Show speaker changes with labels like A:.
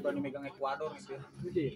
A: berani megang Ekuador gitu ya.
B: Gitu ya?